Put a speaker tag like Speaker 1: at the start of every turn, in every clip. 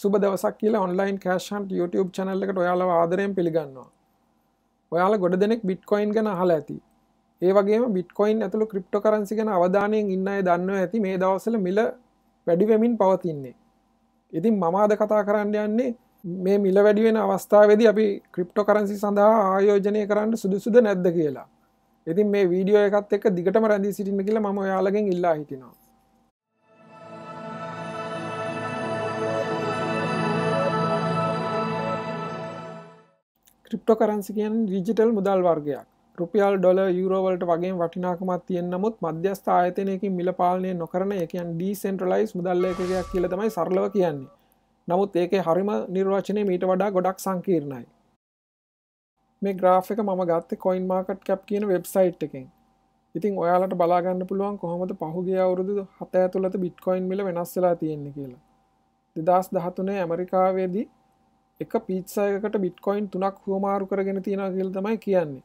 Speaker 1: සුබ දවසක් කියලා ඔන්ලයින් කෑෂන්ට YouTube චැනල්ල එකට ඔයාල ආදරයෙන් පිළිගන්නවා. ඔයාල ගොඩ දෙනෙක් බිට්කොයින් ගැන හල ඇති. ඒවගේ බිට්කොයින් ඇතුළු ක්‍රිප්ටෝ කරන්සි ගැන අවධානයෙන් ඉන්න අය දන්න ඇති මේ දවසල මිල වැඩිවෙමින් පවතින්නේ. ඉතින් මමාද කතා කරන්න යන්නේ මේ මිල වැඩිවෙන අවස්ථාවද අපි ක්‍රිප්ටෝ කරන්සි සඳහා ආයෝජනය කරන්න සුදුසුද නැද්ද කියලා. ඉතින් මේ වීඩියෝ එකත් එක් දිගටම රැඳී සිටින්න කියලා ම යාලගෙන් ඉල්ලා හිටිනවා. ක්‍රිප්ටෝ කරන්සි කියන ඩිජිටල් මුදල් වර්ගයක්. රුපියල් ඩොල යුරෝවලට වගේ වටිනාකමත් තියෙන් නමුත් මධ්‍යස්ථ ආයතනයකින් මිල පාලනය නොකරන එකන් ඩීසෙන්ට්‍රලයිස් මුදල්ලයකයක් කියල තමයි සරලව කියන්නේ. නමුත් ඒක හරිම නිර්වචනය මීට වඩා ගොඩක් සංකීර්ණයි. මේ ග්‍රාෆ එක මම ගත්ත කොයින් මාකට් කැප් කියන වෙබ්සයිට් එකෙන්. ඉතින් ඔයාලට බලාගන්න පුළුවන් කොහොමද පහුගේ අවුරුදු හත ඇතුළත බිට්කොයින් මිල වෙනස්සලා තියෙන්නේ කියලා. දෙදස් දහතුනේ ඇමරිකාවේදී එක පිත්සයකට බිට්කොයින් තුනක් හුවමාරු කරගෙන තියෙන කියල් තමයි කියන්නේ.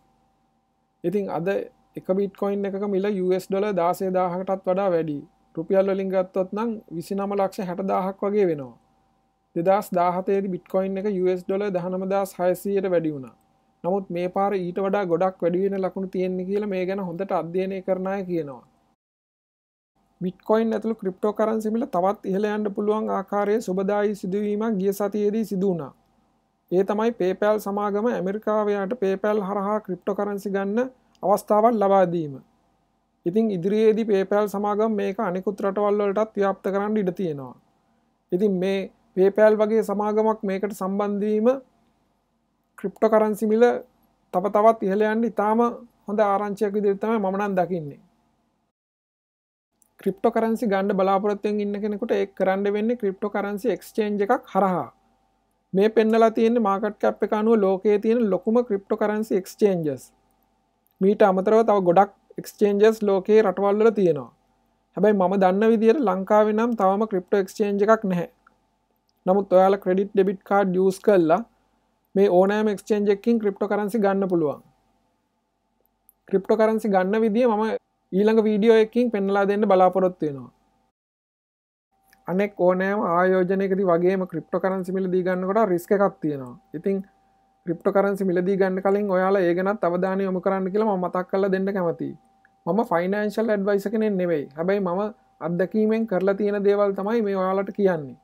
Speaker 1: ඉතින් අද එක බිට්කොයින් එක මිල US ඩොල දාසේ දාහකටත් වඩා වැඩි රුපියල් වලින් ගත්තොත් නම් විසි නම ලක්ෂ හැට දාහක් වගේ වෙනවා. දෙදස් දාහතේද බිට්කොයින් එක US ඩොල දහනමදස් හයසයට වැඩි වුණා. නමුත් මේ පාර ඊට වඩා ගොඩක් වැඩිවෙන ලකුණු තියෙන්නේ කියල මේ ගැන හොඳට අධ්‍යයනය කරණය කියනවා. බිට්කොයින් ඇතුළු ක්‍රිප්ටෝ කරන්සිමිල තවත් ඉහළයන්ට පුළුවන් ආකාරයේ සුබදායි සිදුවීමක් ගිය සතියේදී සිදුවනා ඒ තමයි පේපැල් සමාගම ඇමරිකාවයාට පේපැල් හරහා ක්‍රිප්ටෝ කරන්සි ගන්න අවස්ථාවත් ලබාදීම. ඉතින් ඉදිරියේදී පේපැල් සමාගම් මේක අනිකුත් රටවල්වලටත් ව්‍යාප්ත කරන්න ඉඩ තියෙනවා. ඉතින් මේ පේපෑල් වගේ සමාගමක් මේකට සම්බන්ධවීම ක්‍රිප්ටෝ කරන්සිමිල තප තවත් ඉහලයන්ට ඉතාම හොඳ ආරංචයක් විදිරිතම මනන් දකින්නේ. ක්‍රිප්ටෝ කරන්සි ගණඩ බලාපොරත්තෙන් ඉන්න කෙනෙකුට එක් කරන්න වෙන්න ක්‍රිප්ටෝ කරන්සි එක්ස්චේන්ජ එකක් හරහා මේ පෙන්නලා තියෙන මාකට් කැප් එක අනුව ලෝකයේ තියෙන ලොකුම ක්‍රිප්ටෝ කරන්සි එක්ස්චේන්ජස් මීට අමතරව තව ගොඩක් එක්ස්චේන්ජස් ලෝකයේ රටවල්ල තියෙනවා. හැබැයි මම දන්න විදියට ලංකාව නම් තවම ක්‍රිප්ටෝ එක්ස්චේන්ජ එකක් නැහැ. නමුත් ඔයාල ක්‍රඩිට් ඩෙබිට් කාඩ් ියස් කල්ලා මේ ඕනෑම එක්ස්චේන්ජ එකින් ක්‍රිප්ටෝ කරන්සි ගන්න පුළුවන්. ක්‍රිප්ටෝ කරන්සි ගන්න විදිිය මම ඊළඟ වීඩියෝ එකින් පෙන්නලා දෙන්න බලාපොරොත්වෙනවා අනෙක් ඕනෑම ආයෝජනයකති වගේම ක්‍රිප්ටෝ කරන්සි මිලදී ගන්නකොට රිස්ක එකක් තියෙනවා. ඉතින් ක්‍රිප්ටෝ කරන්සි මිලදී ගන්න කලින් ඔයාලා ඒගෙනත් අවධානය යොමු කරන්න කියලා මතක් කල දෙන්න කැමති මම ෆයිනන්ශල් ඇඩ්වයිස කෙනෙන් නෙවෙයි. හැබැයි මම අත්දැකීමෙන් කරලා තියෙන දේවල් තමයි මේ ඔයාලට කියන්නේ.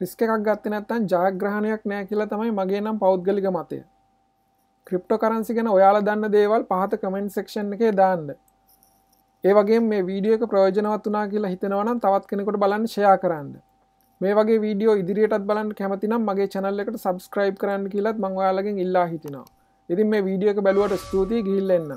Speaker 1: රිස්ක එකක් ගත්ත නැත්තන් ජයග්‍රහණයක් නෑ කියලා තමයි මගේ නම් පෞද්ගලික මතය. ක්‍රිප්ටෝ කරන්සි ගැන ඔයාලා දන්න දේවල් පහත කමෙන්ට් සෙක්ෂන් එකේ දාන්න. ඒවගේ මේ වීඩියෝක ප්‍රයෝජනවත් වනා කියලා හිතනවනම් තවත් කෙනෙකොට බලන්න ෂයා කරන්න. මේ වගේ වීඩියෝ ඉදිරියටත් බලන්න කැමතිනම් මගේ චැනල් එකට සබස්ක්‍රයිබ් කරන්න කියලත් මංවාලගෙන් ඉල්ලා හිටිනවා. ඉතින් මේ වීඩියෝක බැලුවට ස්තුතියි ගිල්ලෙන්න්න